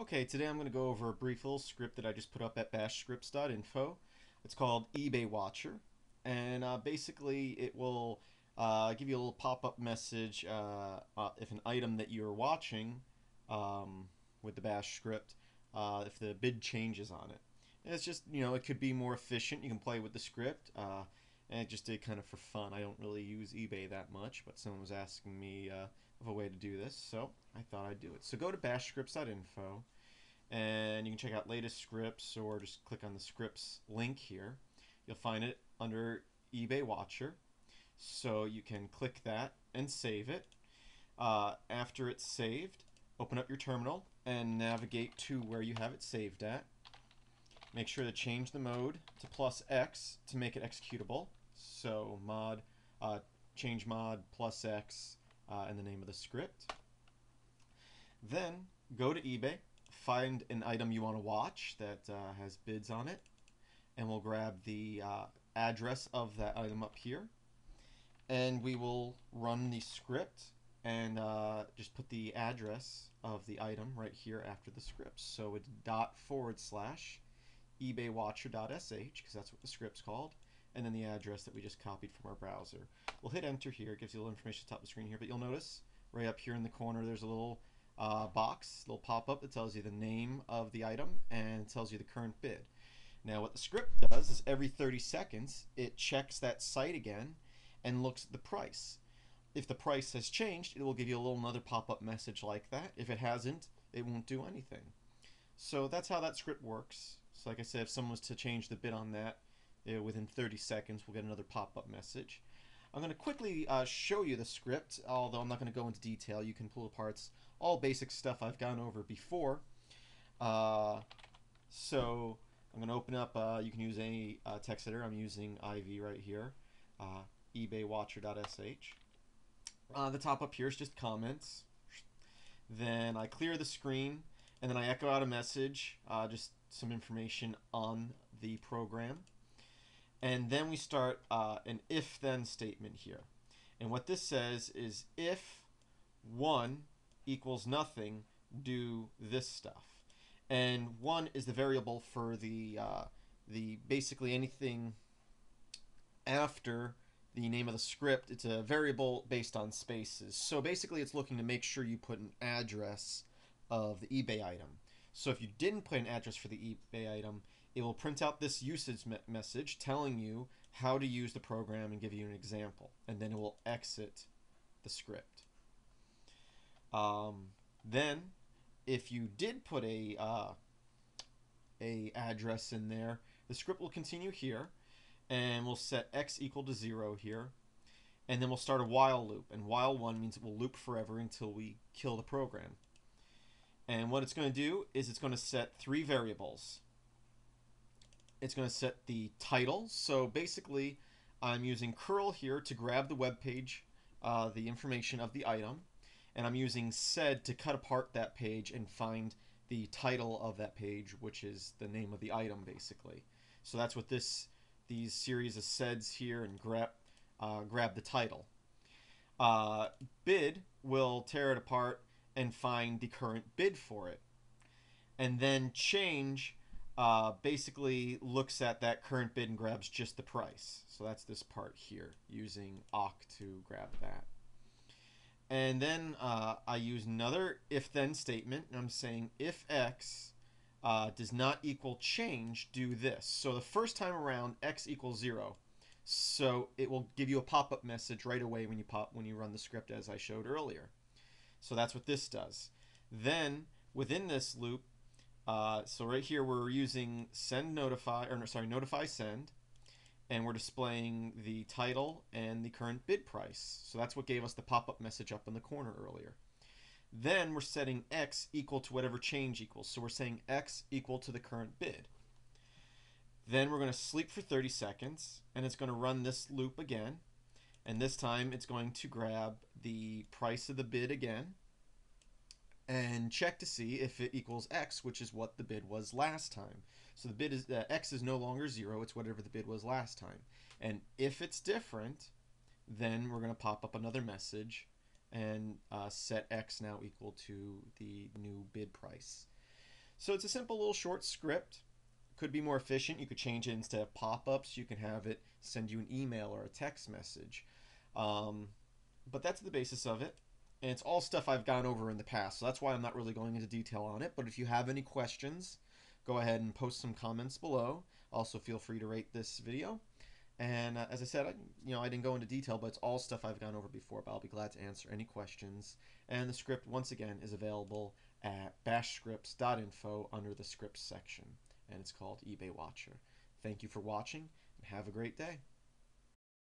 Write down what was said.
Okay, today I'm going to go over a brief little script that I just put up at bashscripts.info. It's called eBay Watcher, and uh, basically it will uh, give you a little pop-up message uh, uh if an item that you're watching um, with the bash script, uh, if the bid changes on it. And it's just, you know, it could be more efficient. You can play with the script, uh, and it just did kind of for fun. I don't really use eBay that much, but someone was asking me of a way to do this, so I thought I'd do it. So go to bashscripts.info and you can check out latest scripts or just click on the scripts link here. You'll find it under eBay Watcher. So you can click that and save it. Uh, after it's saved, open up your terminal and navigate to where you have it saved at. Make sure to change the mode to plus X to make it executable. So mod, uh, change mod plus X uh, and the name of the script. Then go to eBay, find an item you want to watch that uh, has bids on it, and we'll grab the uh, address of that item up here. And we will run the script and uh, just put the address of the item right here after the script. So it's dot forward slash ebaywatcher.sh because that's what the script's called and then the address that we just copied from our browser. We'll hit enter here, it gives you a little information at the top of the screen here, but you'll notice right up here in the corner there's a little uh, box, little pop-up that tells you the name of the item and tells you the current bid. Now what the script does is every 30 seconds it checks that site again and looks at the price. If the price has changed, it will give you a little another pop-up message like that. If it hasn't, it won't do anything. So that's how that script works. So like I said, if someone was to change the bid on that, uh, within 30 seconds we'll get another pop-up message. I'm going to quickly uh, show you the script, although I'm not going to go into detail. You can pull apart all basic stuff I've gone over before. Uh, so I'm going to open up, uh, you can use any uh, text editor. I'm using Ivy right here, uh, ebaywatcher.sh. The top up here is just comments. Then I clear the screen, and then I echo out a message, just some information on the program. And then we start uh, an if-then statement here. And what this says is if 1 equals nothing, do this stuff. And 1 is the variable for the, uh, the basically anything after the name of the script. It's a variable based on spaces. So basically it's looking to make sure you put an address of the eBay item. So if you didn't put an address for the eBay item, it will print out this usage me message telling you how to use the program and give you an example. And then it will exit the script. Um, then, if you did put a uh, a address in there, the script will continue here, and we'll set x equal to zero here, and then we'll start a while loop. And while one means it will loop forever until we kill the program. And what it's going to do is it's going to set three variables it's going to set the title. So basically, I'm using curl here to grab the web page, uh, the information of the item, and I'm using sed to cut apart that page and find the title of that page, which is the name of the item, basically. So that's what this these series of seds here and grab uh, grab the title. Uh, bid will tear it apart and find the current bid for it, and then change uh, basically looks at that current bid and grabs just the price. So that's this part here, using awk to grab that. And then uh, I use another if-then statement, and I'm saying if x uh, does not equal change, do this. So the first time around, x equals 0. So it will give you a pop-up message right away when you pop when you run the script as I showed earlier. So that's what this does. Then within this loop, uh, so right here we're using send notify, or sorry, notify send, and we're displaying the title and the current bid price. So that's what gave us the pop-up message up in the corner earlier. Then we're setting x equal to whatever change equals. So we're saying x equal to the current bid. Then we're going to sleep for 30 seconds, and it's going to run this loop again. And this time it's going to grab the price of the bid again, and check to see if it equals x, which is what the bid was last time. So the bid is uh, x is no longer 0, it's whatever the bid was last time. And if it's different, then we're going to pop up another message and uh, set x now equal to the new bid price. So it's a simple little short script. Could be more efficient. You could change it instead of pop-ups. You can have it send you an email or a text message. Um, but that's the basis of it. And it's all stuff I've gone over in the past. So that's why I'm not really going into detail on it. But if you have any questions, go ahead and post some comments below. Also, feel free to rate this video. And uh, as I said, I, you know, I didn't go into detail, but it's all stuff I've gone over before. But I'll be glad to answer any questions. And the script, once again, is available at bashscripts.info under the scripts section. And it's called eBay Watcher. Thank you for watching, and have a great day.